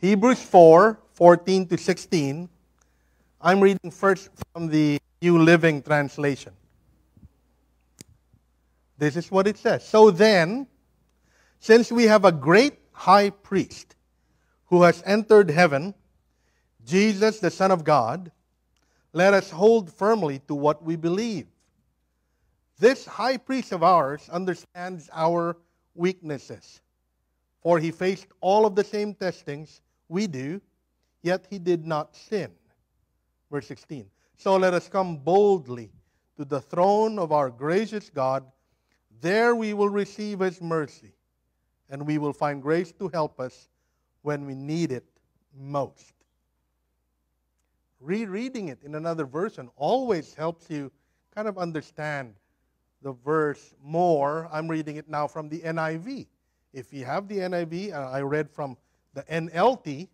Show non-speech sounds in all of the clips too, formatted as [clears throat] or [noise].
Hebrews 4 14 to 16. I'm reading first from the New Living Translation. This is what it says. So then, since we have a great high priest who has entered heaven, Jesus, the Son of God, let us hold firmly to what we believe. This high priest of ours understands our weaknesses, for he faced all of the same testings we do, yet he did not sin. Verse 16. So let us come boldly to the throne of our gracious God. There we will receive his mercy, and we will find grace to help us when we need it most. Rereading it in another version always helps you kind of understand the verse more. I'm reading it now from the NIV. If you have the NIV, uh, I read from the NLT.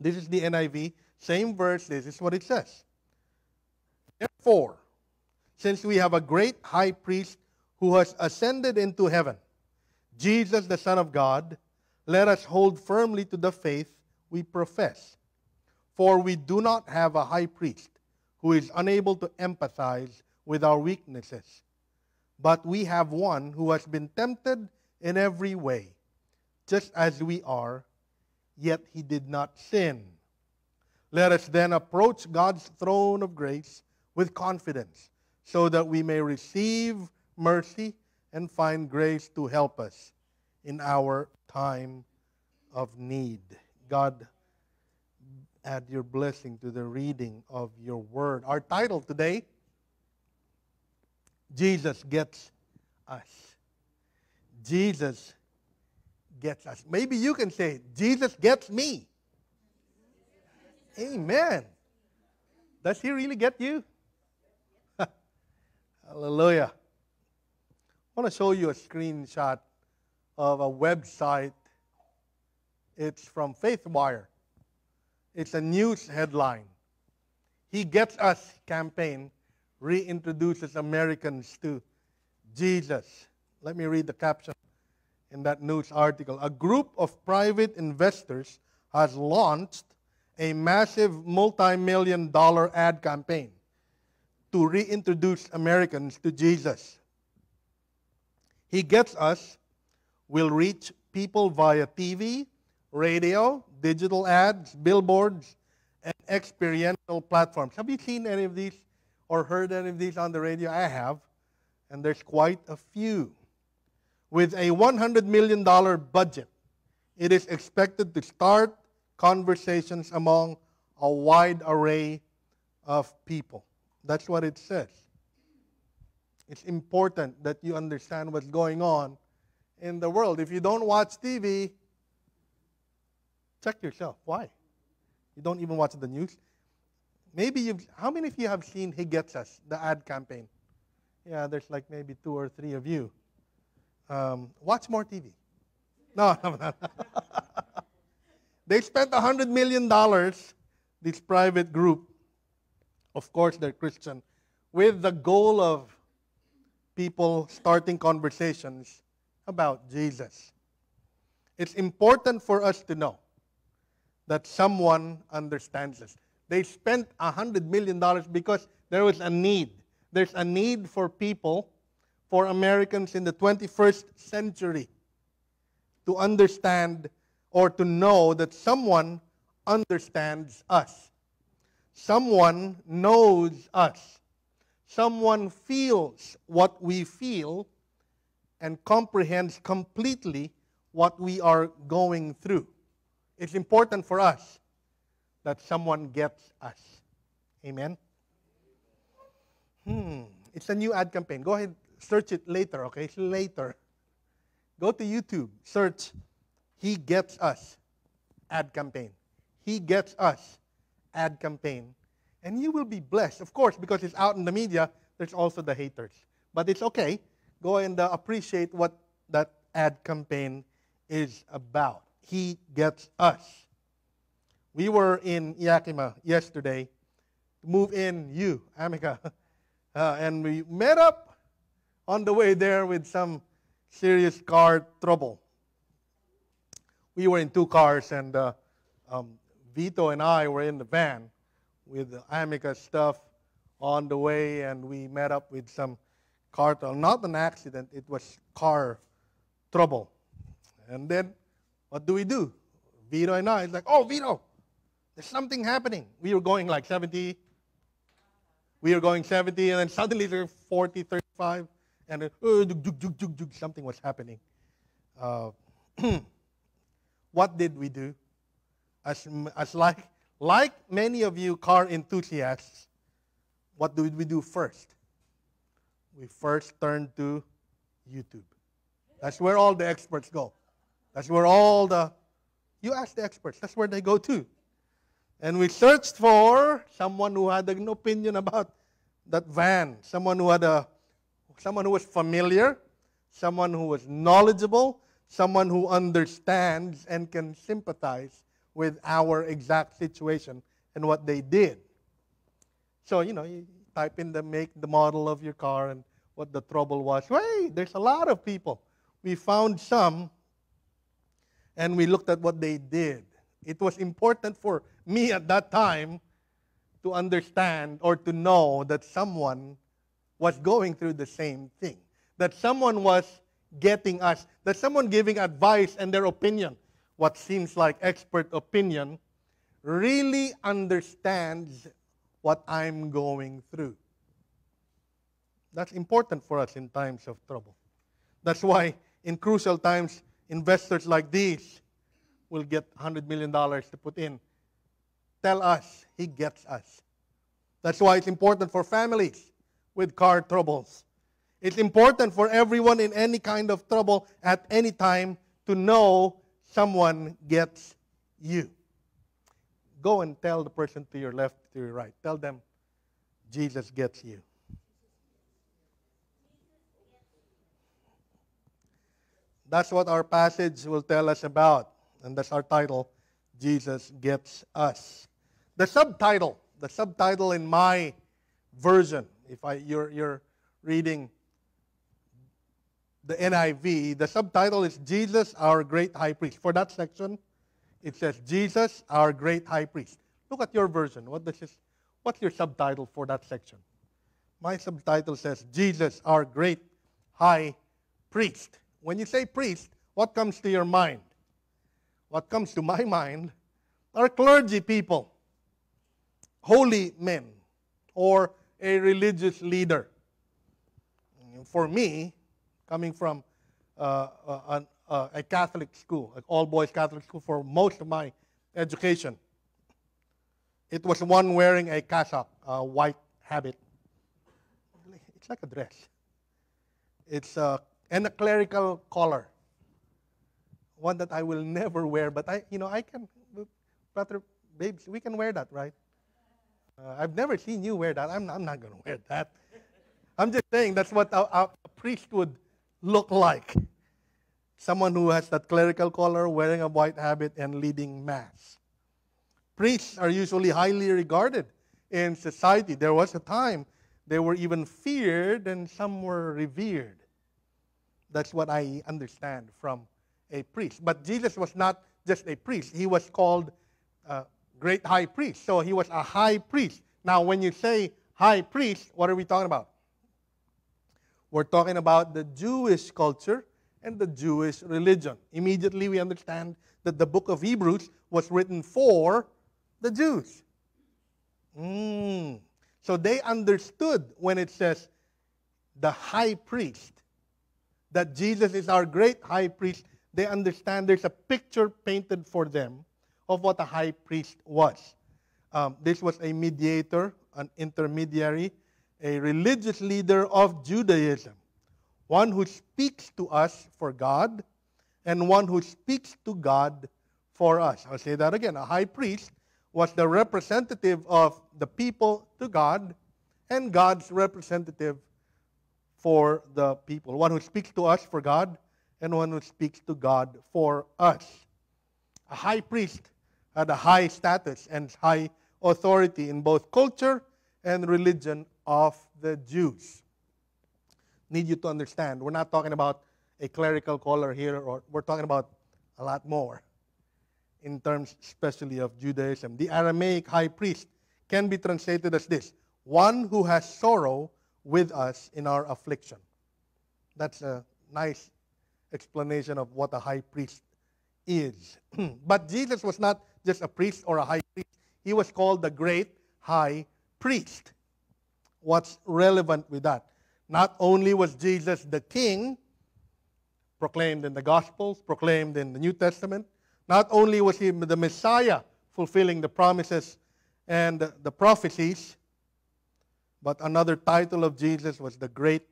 This is the NIV. Same verse. This is what it says. Therefore, since we have a great high priest who has ascended into heaven, Jesus, the Son of God, let us hold firmly to the faith we profess. For we do not have a high priest who is unable to empathize with our weaknesses but we have one who has been tempted in every way, just as we are, yet he did not sin. Let us then approach God's throne of grace with confidence, so that we may receive mercy and find grace to help us in our time of need. God, add your blessing to the reading of your word. Our title today Jesus gets us. Jesus gets us. Maybe you can say, Jesus gets me. Amen. Does he really get you? [laughs] Hallelujah. I want to show you a screenshot of a website. It's from FaithWire. It's a news headline. He Gets Us campaign reintroduces Americans to Jesus. Let me read the caption in that news article. A group of private investors has launched a massive multi million dollar ad campaign to reintroduce Americans to Jesus. He gets us, will reach people via TV, radio, digital ads, billboards, and experiential platforms. Have you seen any of these or heard any of these on the radio? I have, and there's quite a few. With a $100 million budget, it is expected to start conversations among a wide array of people. That's what it says. It's important that you understand what's going on in the world. If you don't watch TV, check yourself. Why? You don't even watch the news? Maybe you've, how many of you have seen He Gets Us, the ad campaign? Yeah, there's like maybe two or three of you. Um, watch more TV. [laughs] No, no, no. they spent $100 million, this private group, of course they're Christian, with the goal of people starting conversations about Jesus. It's important for us to know that someone understands us. They spent $100 million because there was a need. There's a need for people, for Americans in the 21st century, to understand or to know that someone understands us. Someone knows us. Someone feels what we feel and comprehends completely what we are going through. It's important for us that someone gets us. Amen? Hmm. It's a new ad campaign. Go ahead, search it later, okay? Later. Go to YouTube, search He Gets Us ad campaign. He Gets Us ad campaign. And you will be blessed. Of course, because it's out in the media, there's also the haters. But it's okay. Go and uh, appreciate what that ad campaign is about. He Gets Us. We were in Yakima yesterday to move in you, Amica. [laughs] Uh, and we met up on the way there with some serious car trouble. We were in two cars, and uh, um, Vito and I were in the van with the Amica stuff on the way, and we met up with some car trouble. Not an accident, it was car trouble. And then, what do we do? Vito and I, it's like, oh, Vito, there's something happening. We were going like 70. We were going 70, and then suddenly there's 40, 35, and uh, something was happening. Uh, [clears throat] what did we do? As, as like, like many of you car enthusiasts, what did we do first? We first turned to YouTube. That's where all the experts go. That's where all the, you ask the experts, that's where they go to. And we searched for someone who had an opinion about that van, someone who had a, someone who was familiar, someone who was knowledgeable, someone who understands and can sympathize with our exact situation and what they did. So, you know, you type in the make, the model of your car and what the trouble was. Hey, there's a lot of people. We found some and we looked at what they did. It was important for me at that time to understand or to know that someone was going through the same thing, that someone was getting us, that someone giving advice and their opinion, what seems like expert opinion, really understands what I'm going through. That's important for us in times of trouble. That's why in crucial times, investors like these will get $100 million to put in. Tell us, he gets us. That's why it's important for families with car troubles it's important for everyone in any kind of trouble at any time to know someone gets you. Go and tell the person to your left, to your right. Tell them, Jesus gets you. That's what our passage will tell us about. And that's our title Jesus Gets Us. The subtitle, the subtitle in my version, if I, you're, you're reading the NIV, the subtitle is Jesus, our great high priest. For that section, it says Jesus, our great high priest. Look at your version. What does this, what's your subtitle for that section? My subtitle says Jesus, our great high priest. When you say priest, what comes to your mind? What comes to my mind are clergy people, holy men, or a religious leader. For me, coming from uh, uh, uh, a Catholic school, an all boys Catholic school for most of my education. It was one wearing a cassock, a white habit. It's like a dress. It's uh, and a clerical collar. One that I will never wear, but I, you know, I can, brother, babes, we can wear that, right? Uh, I've never seen you wear that. I'm, I'm not going to wear that. I'm just saying that's what a, a priest would look like? Someone who has that clerical collar, wearing a white habit, and leading mass. Priests are usually highly regarded in society. There was a time they were even feared and some were revered. That's what I understand from a priest. But Jesus was not just a priest, he was called a great high priest. So he was a high priest. Now, when you say high priest, what are we talking about? We're talking about the Jewish culture and the Jewish religion. Immediately, we understand that the book of Hebrews was written for the Jews. Mm. So they understood when it says the high priest, that Jesus is our great high priest. They understand there's a picture painted for them of what a high priest was. Um, this was a mediator, an intermediary a religious leader of Judaism, one who speaks to us for God and one who speaks to God for us. I'll say that again. A high priest was the representative of the people to God and God's representative for the people. One who speaks to us for God and one who speaks to God for us. A high priest had a high status and high authority in both culture and religion of the Jews. Need you to understand, we're not talking about a clerical collar here, or we're talking about a lot more. in terms especially of Judaism. The Aramaic high priest can be translated as this one who has sorrow with us in our affliction. That's a nice explanation of what a high priest is. [clears throat] but Jesus was not just a priest or a high priest, he was called the great high priest. What's relevant with that? Not only was Jesus the king, proclaimed in the Gospels, proclaimed in the New Testament, not only was he the Messiah fulfilling the promises and the prophecies, but another title of Jesus was the great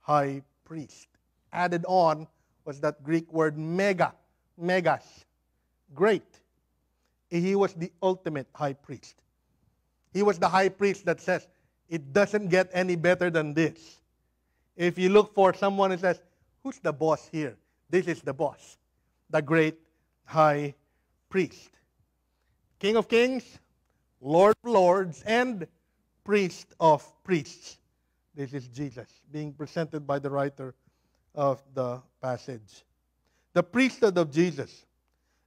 high priest. Added on was that Greek word mega, megas, great. He was the ultimate high priest. He was the high priest that says, it doesn't get any better than this. If you look for someone who says, Who's the boss here? This is the boss, the great high priest. King of kings, Lord of lords, and priest of priests. This is Jesus being presented by the writer of the passage. The priesthood of Jesus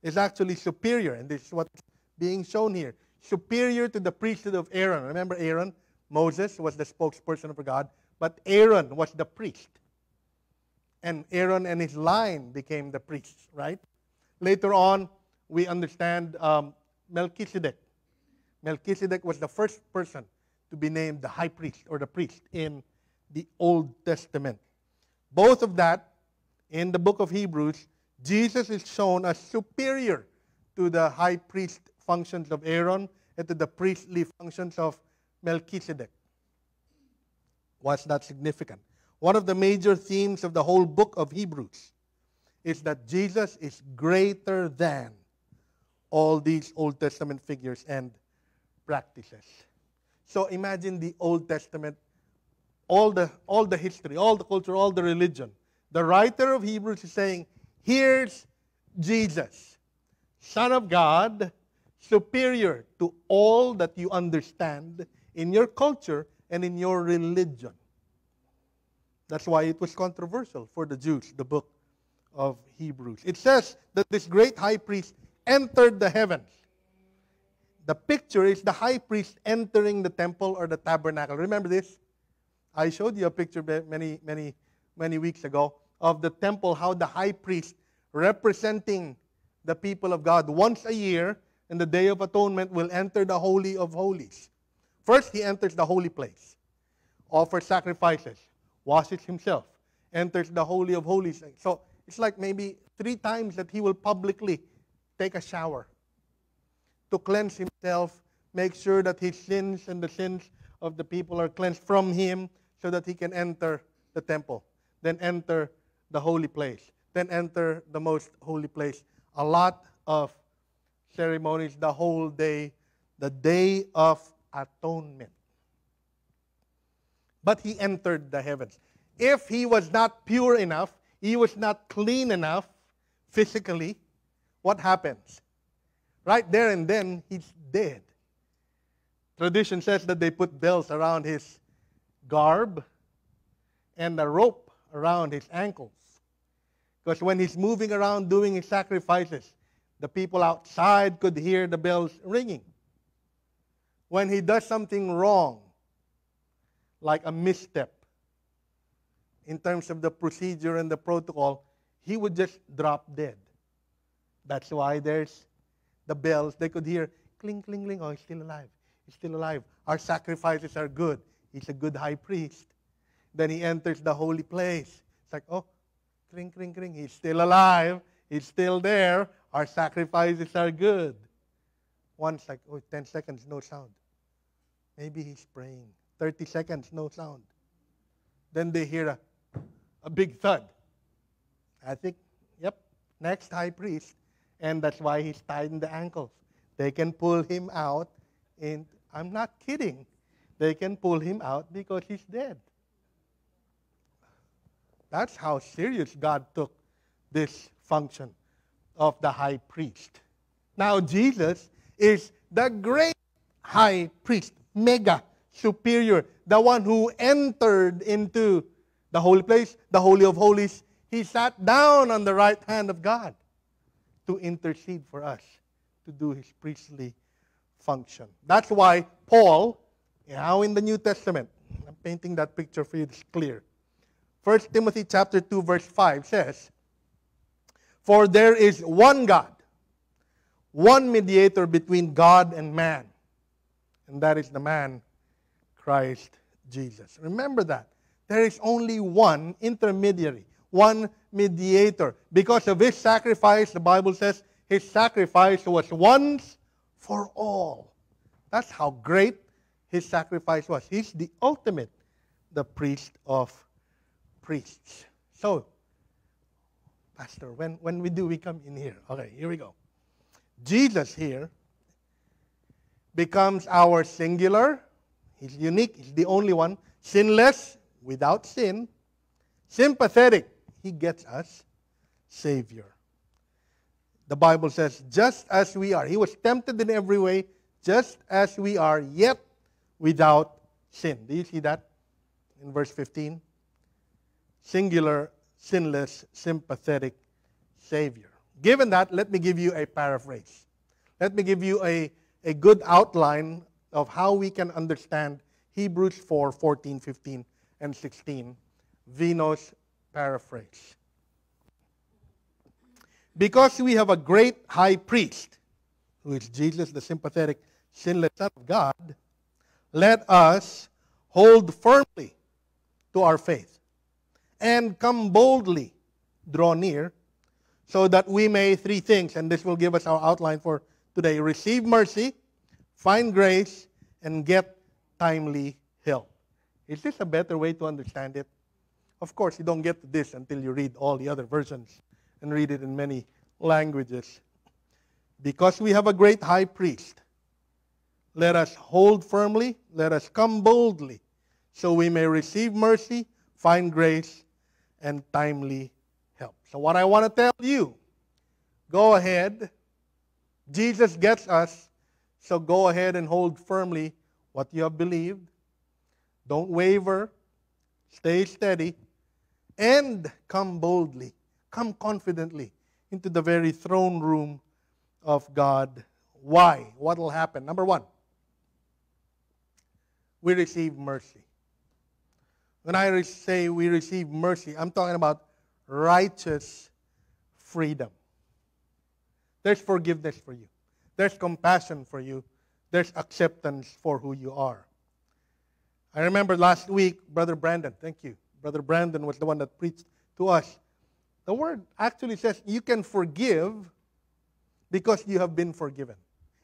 is actually superior, and this is what's being shown here superior to the priesthood of Aaron. Remember, Aaron, Moses was the spokesperson for God, but Aaron was the priest. And Aaron and his line became the priests, right? Later on, we understand um, Melchizedek. Melchizedek was the first person to be named the high priest or the priest in the Old Testament. Both of that, in the book of Hebrews, Jesus is shown as superior to the high priest functions of Aaron and to the priestly functions of Melchizedek. Why is that significant? One of the major themes of the whole book of Hebrews is that Jesus is greater than all these Old Testament figures and practices. So imagine the Old Testament, all the, all the history, all the culture, all the religion. The writer of Hebrews is saying, here's Jesus, Son of God, superior to all that you understand in your culture and in your religion. That's why it was controversial for the Jews, the book of Hebrews. It says that this great high priest entered the heavens. The picture is the high priest entering the temple or the tabernacle. Remember this? I showed you a picture many, many, many weeks ago of the temple, how the high priest representing the people of God once a year in the Day of Atonement will enter the Holy of Holies. First, he enters the holy place, offers sacrifices, washes himself, enters the Holy of Holies. So it's like maybe three times that he will publicly take a shower to cleanse himself, make sure that his sins and the sins of the people are cleansed from him so that he can enter the temple, then enter the holy place, then enter the most holy place. A lot of ceremonies the whole day, the day of atonement. But he entered the heavens. If he was not pure enough, he was not clean enough physically, what happens? Right there and then, he's dead. Tradition says that they put bells around his garb and a rope around his ankles. Because when he's moving around doing his sacrifices, the people outside could hear the bells ringing. When he does something wrong, like a misstep in terms of the procedure and the protocol, he would just drop dead. That's why there's the bells. They could hear cling, cling, cling. Oh, he's still alive. He's still alive. Our sacrifices are good. He's a good high priest. Then he enters the holy place. It's like, oh, cling, cling, cling. He's still alive. He's still there. Our sacrifices are good. Once, like, oh, 10 seconds, no sound. Maybe he's praying. 30 seconds, no sound. Then they hear a, a big thud. I think, yep, next high priest. And that's why he's tied in the ankles. They can pull him out, and I'm not kidding. They can pull him out because he's dead. That's how serious God took this function of the high priest. Now, Jesus is the great high priest, mega superior, the one who entered into the holy place, the Holy of Holies. He sat down on the right hand of God to intercede for us to do his priestly function. That's why Paul, now in the New Testament, I'm painting that picture for you, it's clear. 1 Timothy chapter 2, verse 5 says, For there is one God, one mediator between God and man, and that is the man, Christ Jesus. Remember that. There is only one intermediary, one mediator. Because of his sacrifice, the Bible says, his sacrifice was once for all. That's how great his sacrifice was. He's the ultimate, the priest of priests. So, Pastor, when, when we do, we come in here. Okay, here we go. Jesus here becomes our singular. He's unique. He's the only one. Sinless, without sin. Sympathetic. He gets us. Savior. The Bible says, just as we are. He was tempted in every way, just as we are, yet without sin. Do you see that in verse 15? Singular, sinless, sympathetic Savior. Given that, let me give you a paraphrase. Let me give you a, a good outline of how we can understand Hebrews 4 14, 15, and 16. Vino's paraphrase. Because we have a great high priest, who is Jesus, the sympathetic, sinless Son of God, let us hold firmly to our faith and come boldly, draw near, so that we may, three things, and this will give us our outline for today receive mercy, find grace, and get timely help. Is this a better way to understand it? Of course, you don't get to this until you read all the other versions and read it in many languages. Because we have a great high priest, let us hold firmly, let us come boldly, so we may receive mercy, find grace, and timely help. So, what I want to tell you, go ahead. Jesus gets us, so go ahead and hold firmly what you have believed. Don't waver, stay steady, and come boldly come confidently into the very throne room of God. Why? What will happen? Number one, we receive mercy. When I say we receive mercy, I'm talking about righteous freedom. There's forgiveness for you, there's compassion for you, there's acceptance for who you are. I remember last week, Brother Brandon, thank you. Brother Brandon was the one that preached to us the word actually says you can forgive because you have been forgiven.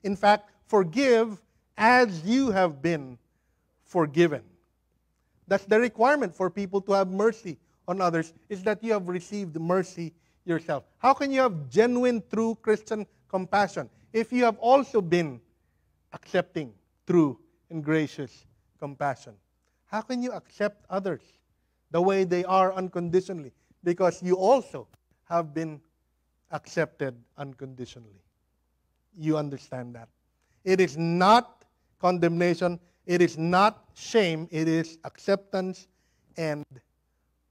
In fact, forgive as you have been forgiven. That's the requirement for people to have mercy on others, is that you have received mercy yourself. How can you have genuine, true Christian compassion if you have also been accepting, true, and gracious compassion? How can you accept others the way they are unconditionally? because you also have been accepted unconditionally. You understand that. It is not condemnation, it is not shame, it is acceptance and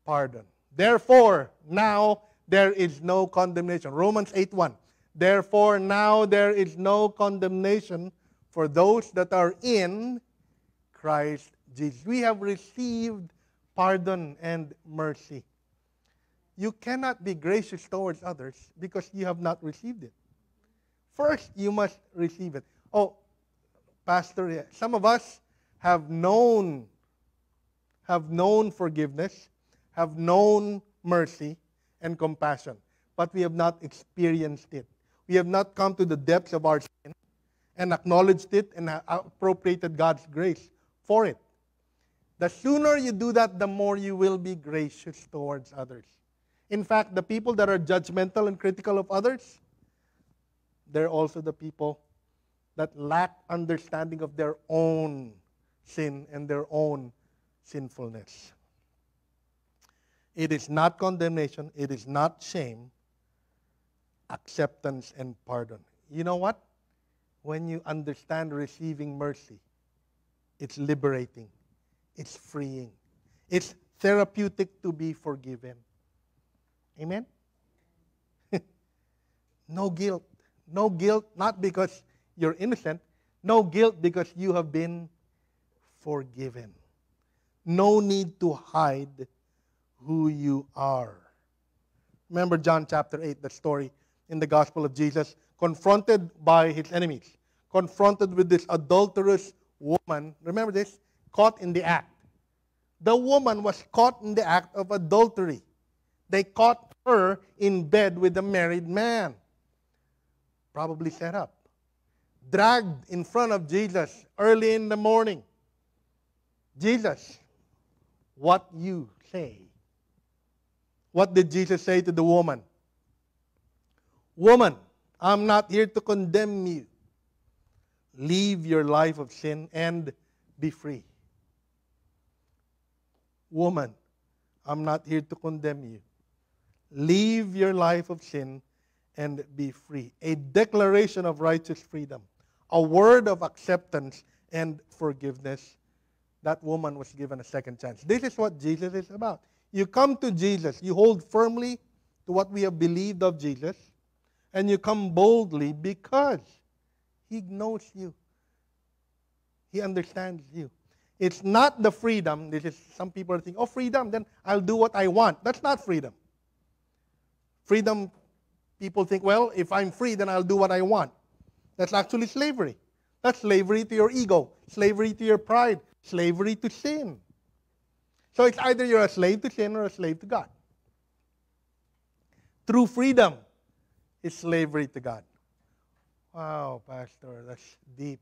pardon. Therefore, now there is no condemnation. Romans 8:1. Therefore, now there is no condemnation for those that are in Christ Jesus. We have received pardon and mercy you cannot be gracious towards others because you have not received it. First, you must receive it. Oh, Pastor, some of us have known, have known forgiveness, have known mercy and compassion, but we have not experienced it. We have not come to the depths of our sin and acknowledged it and appropriated God's grace for it. The sooner you do that, the more you will be gracious towards others. In fact, the people that are judgmental and critical of others, they're also the people that lack understanding of their own sin and their own sinfulness. It is not condemnation, it is not shame, acceptance and pardon. You know what? When you understand receiving mercy, it's liberating, it's freeing, it's therapeutic to be forgiven. Amen? [laughs] no guilt, No guilt, not because you're innocent. No guilt because you have been forgiven. No need to hide who you are. Remember John chapter 8, the story in the Gospel of Jesus, confronted by his enemies, confronted with this adulterous woman. Remember this? Caught in the act. The woman was caught in the act of adultery. They caught her in bed with a married man, probably set up. Dragged in front of Jesus early in the morning. Jesus, what you say. What did Jesus say to the woman? Woman, I'm not here to condemn you. Leave your life of sin and be free. Woman, I'm not here to condemn you. Leave your life of sin and be free. A declaration of righteous freedom, a word of acceptance and forgiveness. That woman was given a second chance. This is what Jesus is about. You come to Jesus, you hold firmly to what we have believed of Jesus, and you come boldly because He knows you. He understands you. It's not the freedom. This is some people thinking, oh, freedom, then I'll do what I want. That's not freedom. Freedom, people think, well, if I'm free, then I'll do what I want. That's actually slavery. That's slavery to your ego, slavery to your pride, slavery to sin. So it's either you're a slave to sin or a slave to God. True freedom is slavery to God. Wow, Pastor, that's deep.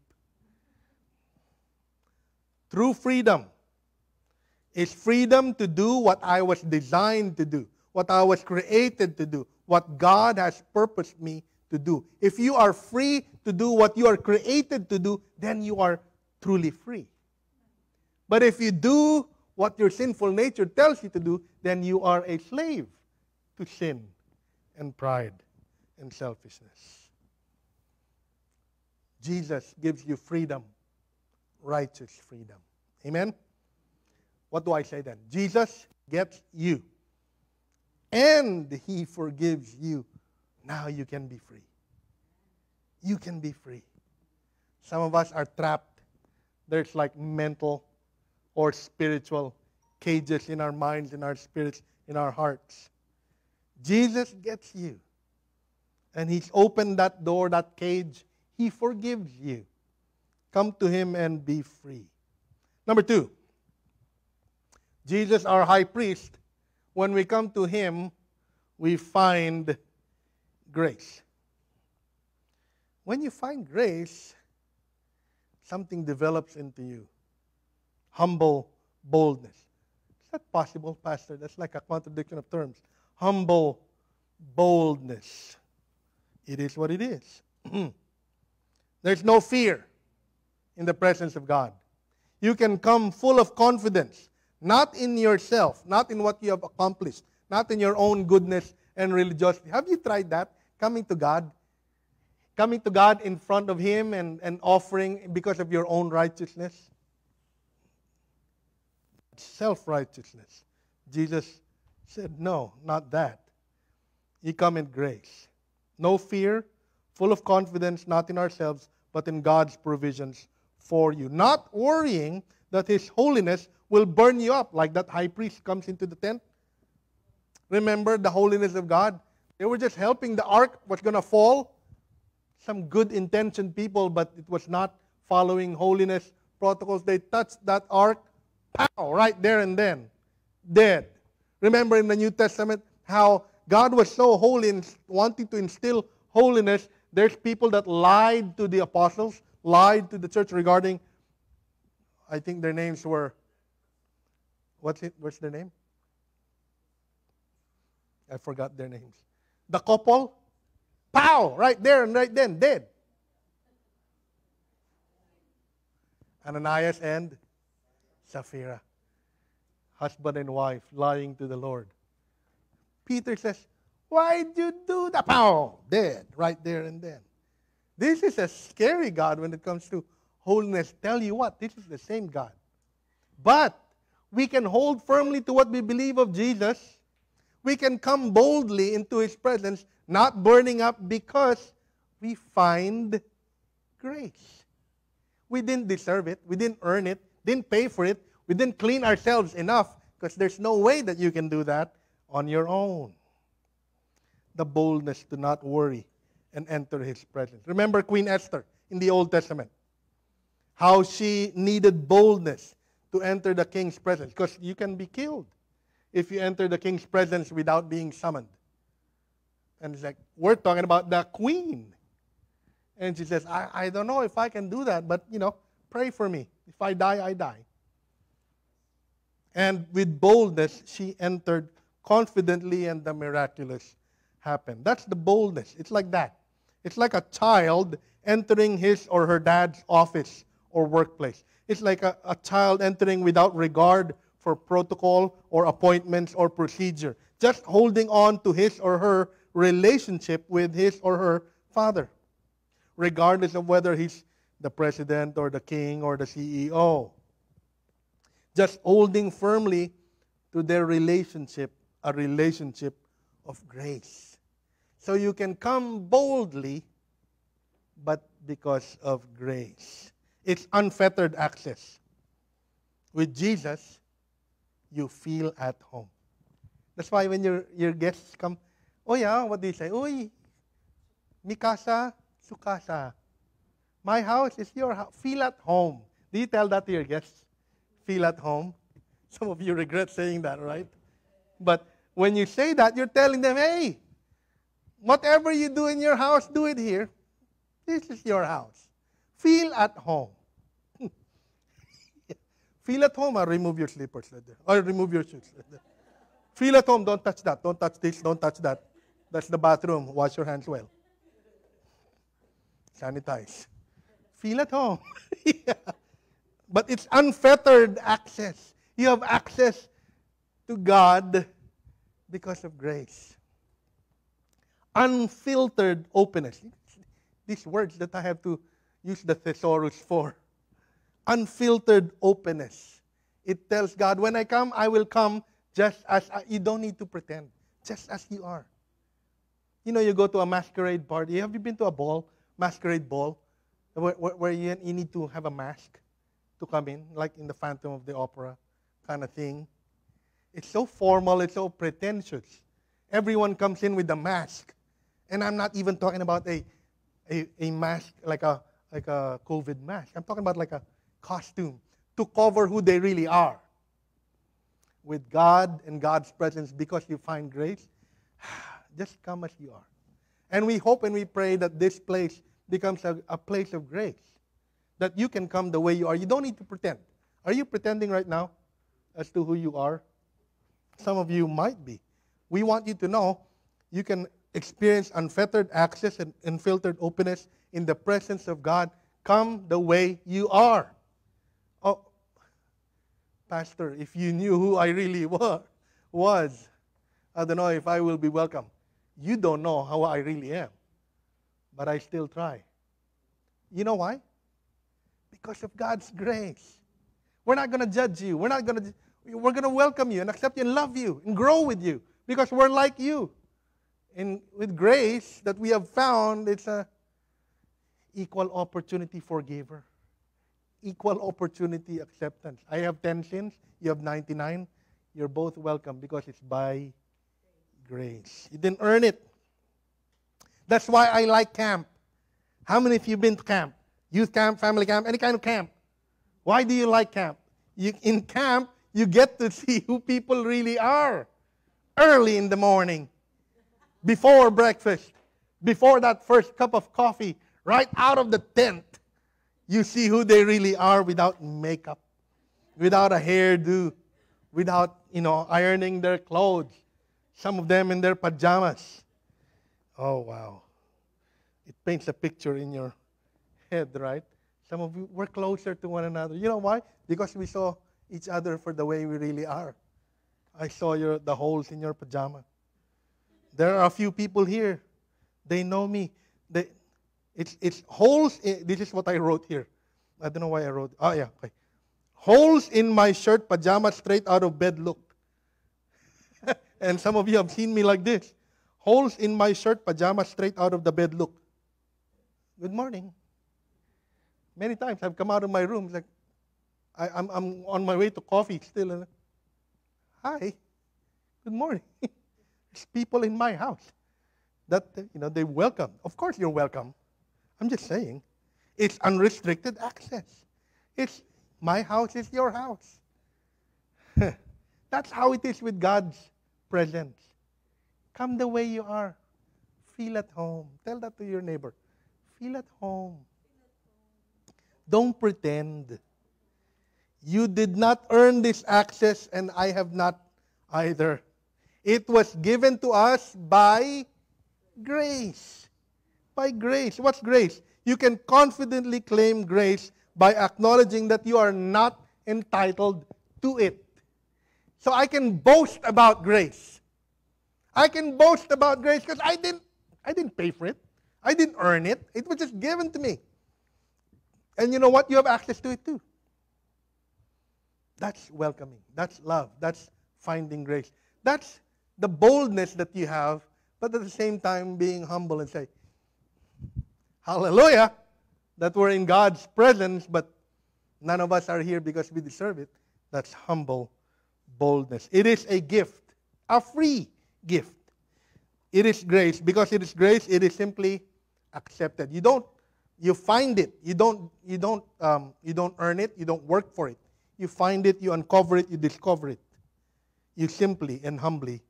True freedom is freedom to do what I was designed to do, what I was created to do, what God has purposed me to do. If you are free to do what you are created to do, then you are truly free. But if you do what your sinful nature tells you to do, then you are a slave to sin and pride and selfishness. Jesus gives you freedom righteous freedom. Amen? What do I say then? Jesus gets you. And he forgives you. Now you can be free. You can be free. Some of us are trapped. There's like mental or spiritual cages in our minds, in our spirits, in our hearts. Jesus gets you. And He's opened that door, that cage. He forgives you. Come to him and be free. Number two, Jesus, our high priest, when we come to him, we find grace. When you find grace, something develops into you humble boldness. Is that possible, Pastor? That's like a contradiction of terms. Humble boldness. It is what it is. [clears throat] There's no fear in the presence of God. You can come full of confidence, not in yourself, not in what you have accomplished, not in your own goodness and religiosity. Have you tried that? Coming to God? Coming to God in front of Him and, and offering because of your own righteousness? Self righteousness. Jesus said, No, not that. You come in grace. No fear, full of confidence, not in ourselves, but in God's provisions for you. Not worrying that His holiness will burn you up, like that high priest comes into the tent. Remember the holiness of God? They were just helping the ark was going to fall. Some good intentioned people, but it was not following holiness protocols. They touched that ark, pow, right there and then, dead. Remember in the New Testament how God was so holy and wanting to instill holiness. There's people that lied to the apostles lied to the church regarding, I think their names were, what's it? What's their name? I forgot their names. The couple, pow, right there and right then, dead. Ananias and Sapphira, husband and wife, lying to the Lord. Peter says, Why did you do that? Pow, dead, right there and then. This is a scary God when it comes to holiness. Tell you what, this is the same God. But we can hold firmly to what we believe of Jesus. We can come boldly into his presence, not burning up because we find grace. We didn't deserve it. We didn't earn it. Didn't pay for it. We didn't clean ourselves enough because there's no way that you can do that on your own. The boldness to not worry and enter his presence. Remember Queen Esther in the Old Testament. How she needed boldness to enter the king's presence because you can be killed if you enter the king's presence without being summoned. And it's like, we're talking about the queen. And she says, I, I don't know if I can do that, but, you know, pray for me. If I die, I die. And with boldness, she entered confidently, and the miraculous happened. That's the boldness. It's like that. It's like a child entering his or her dad's office or workplace. It's like a, a child entering without regard for protocol or appointments or procedure, just holding on to his or her relationship with his or her father, regardless of whether he's the president or the king or the CEO. Just holding firmly to their relationship, a relationship of grace. So you can come boldly, but because of grace. It's unfettered access. With Jesus, you feel at home. That's why when your, your guests come, oh yeah, what do you say? Uy, mi casa, su casa. My house is your house. Feel at home. Do you tell that to your guests? Feel at home? [laughs] Some of you regret saying that, right? But when you say that, you're telling them, hey, whatever you do in your house, do it here. This is your house. Feel at home. [laughs] Feel at home or remove your slippers Or remove your shoes Feel at home. Don't touch that. Don't touch this. Don't touch that. That's the bathroom. Wash your hands well. Sanitize. Feel at home. yeah. But it's unfettered access. You have access to God because of grace. Unfiltered openness. These words that I have to use the thesaurus for unfiltered openness. It tells God, when I come, I will come just as I, you don't need to pretend, just as you are. You know, you go to a masquerade party. Have you been to a ball, masquerade ball, where, where, you, you need to have a mask to come in, like in the Phantom of the Opera kind of thing? It's so formal, it's so pretentious. Everyone comes in with a mask. And I'm not even talking about a, a, a mask like a, like a COVID mask. I'm talking about like a costume to cover who they really are. With God and God's presence, because you find grace, [sighs] just come as you are. And we hope and we pray that this place becomes a, a place of grace. That you can come the way you are. You don't need to pretend. Are you pretending right now as to who you are? Some of you might be. We want you to know you can experience unfettered access and unfiltered openness in the presence of God. Come the way you are. Oh, Pastor, if you knew who I really [laughs] were, was, I don't know if I will be welcome. You don't know how I really am, but I still try. You know why? Because of God's grace. We're not going to judge you. We're not going to we're going to welcome you and accept you and love you and grow with you because we're like you. And with grace that we have found, it's a equal opportunity forgiver equal opportunity acceptance. I have 10 sins, you have 99. You're both welcome because it's by grace. You didn't earn it. That's why I like camp. How many of you been to camp? Youth camp, family camp, any kind of camp. Why do you like camp? You, in camp, you get to [laughs] see who people really are early in the morning, before breakfast, before that first cup of coffee, right out of the tent you see who they really are without makeup, without a hairdo, without, you know, ironing their clothes. Some of them in their pajamas. Oh, wow. It paints a picture in your head, right? Some of you, we're closer to one another. You know why? Because we saw each other for the way we really are. I saw your, the holes in your pajama. There are a few people here. They know me. They, it's, it's holes. In, this is what I wrote here. I don't know why I wrote. Oh, yeah. Okay. Holes in my shirt, pajama, straight out of bed look. [laughs] and some of you have seen me like this. Holes in my shirt, pajama, straight out of the bed look. Good morning. Many times I've come out of my room, like, I, am I'm, I'm on my way to coffee still. And, Hi, good morning. [laughs] There's people in my house that, you know, they welcome. Of course you're welcome. I'm just saying. It's unrestricted access. It's my house is your house. [laughs] That's how it is with God's presence. Come the way you are. Feel at home. Tell that to your neighbor. Feel at home. Don't pretend. You did not earn this access, and I have not either. It was given to us by grace. By grace. What's grace? You can confidently claim grace by acknowledging that you are not entitled to it. So I can boast about grace. I can boast about grace because I didn't, I didn't pay for it. I didn't earn it. It was just given to me. And you know what? You have access to it too. That's welcoming. That's love. That's finding grace. That's the boldness that you have, but at the same time being humble and say, Hallelujah, that we're in God's presence, but none of us are here because we deserve it. That's humble boldness. It is a gift, a free gift. It is grace. Because it is grace, it is simply accepted. You don't, you find it. You don't, you don't, um, you don't earn it. You don't work for it. You find it, you uncover it, you discover it. You simply and humbly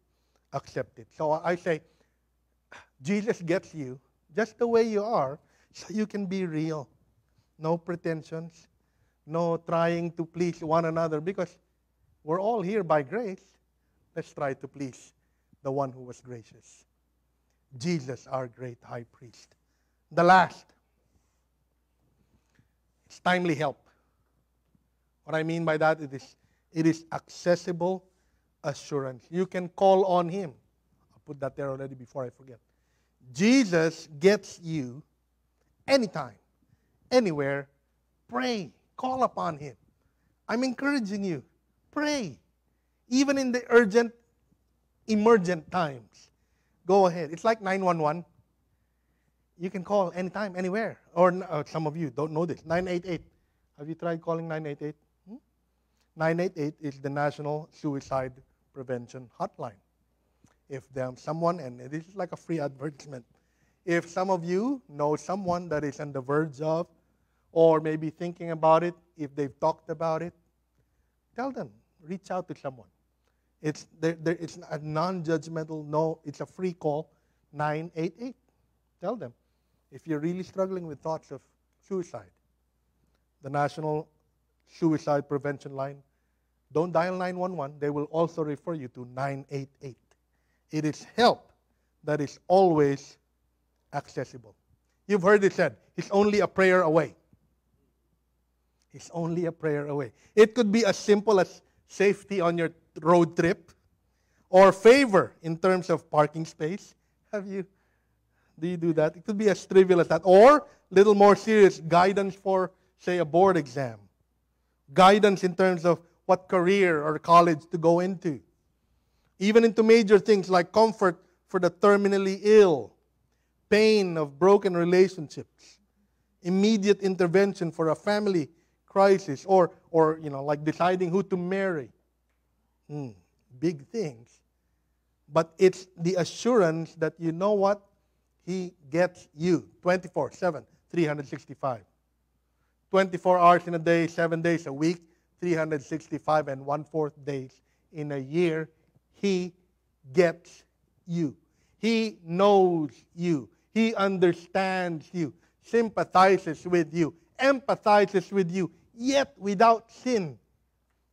accept it. So I say, Jesus gets you just the way you are [laughs] so you can be real. No pretensions, no trying to please one another because we're all here by grace. Let's try to please the one who was gracious. Jesus, our great high priest. The last, it's timely help. What I mean by that it is it is accessible assurance. You can call on him. I'll put that there already before I forget. Jesus gets you anytime, anywhere. Pray. Call upon him. I'm encouraging you. Pray. Even in the urgent, emergent times. Go ahead. It's like 911. You can call anytime, anywhere. Or uh, some of you don't know this. 988. Have you tried calling 988? Hmm? 988 is the National Suicide Prevention Hotline. If there's someone, and this is like a free advertisement, if some of you know someone that is on the verge of, or maybe thinking about it, if they've talked about it, tell them reach out to someone. It's, it's a non judgmental, no, it's a free call 988. Tell them if you're really struggling with thoughts of suicide. The National Suicide Prevention Line, don't dial 911. They will also refer you to 988. It is help that is always accessible. You've heard it said, it's only a prayer away. It's only a prayer away. It could be as simple as safety on your road trip, or favor in terms of parking space. Have you? Do you do that? It could be as trivial as that, or little more serious guidance for, say, a board exam, guidance in terms of what career or college to go into, even into major things like comfort for the terminally ill, pain of broken relationships, immediate intervention for a family crisis or, or you know, like deciding who to marry. Hmm, big things. But it's the assurance that you know what? He gets you 24 7, 365. 24 hours in a day, 7 days a week, 365 and one fourth days in a year. He gets you. He knows you. He understands you, sympathizes with you, empathizes with you, yet without sin.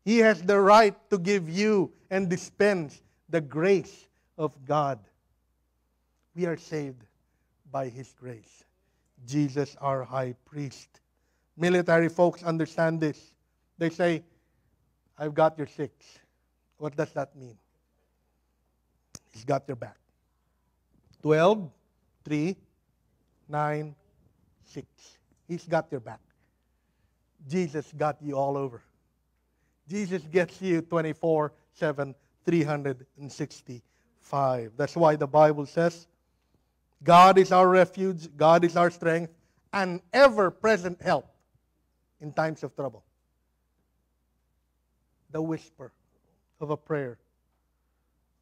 He has the right to give you and dispense the grace of God. We are saved by His grace. Jesus, our high priest. Military folks understand this. They say, I've got your six. What does that mean? He's got your back. 12, 3, 9, 6. He's got your back. Jesus got you all over. Jesus gets you 24 7, 365. That's why the Bible says, God is our refuge, God is our strength, an ever present help in times of trouble. The whisper of a prayer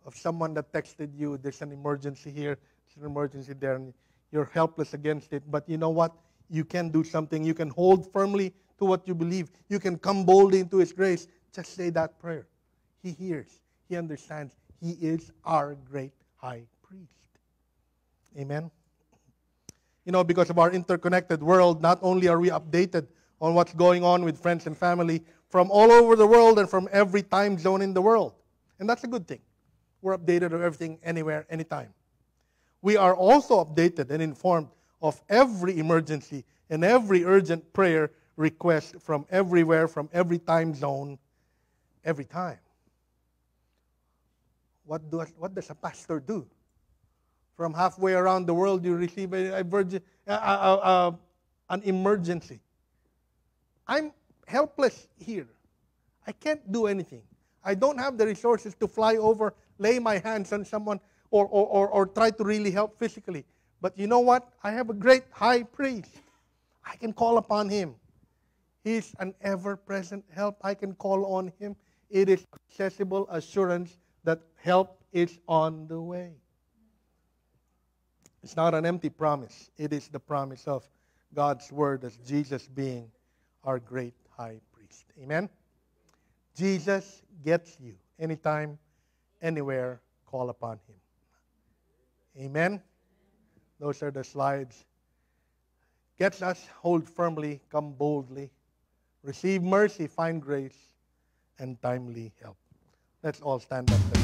of someone that texted you, there's an emergency here, there's an emergency there, and you're helpless against it. But you know what? You can do something. You can hold firmly to what you believe. You can come boldly into His grace. Just say that prayer. He hears, He understands. He is our great high priest. Amen. You know, because of our interconnected world, not only are we updated on what's going on with friends and family from all over the world and from every time zone in the world. And that's a good thing. We're updated of everything, anywhere, anytime. We are also updated and informed of every emergency and every urgent prayer request from everywhere, from every time zone, every time. What does, what does a pastor do? From halfway around the world, you receive a, a a, a, an emergency. I'm helpless here. I can't do anything. I don't have the resources to fly over, lay my hands on someone, or, or, or, or try to really help physically. But you know what? I have a great high priest. I can call upon him. He's an ever present help. I can call on him. It is accessible assurance that help is on the way. It's not an empty promise, it is the promise of God's word as Jesus being our great high priest. Amen? Jesus gets you anytime, anywhere, call upon him. Amen? Those are the slides. Gets us, hold firmly, come boldly, receive mercy, find grace, and timely help. Let's all stand up pray.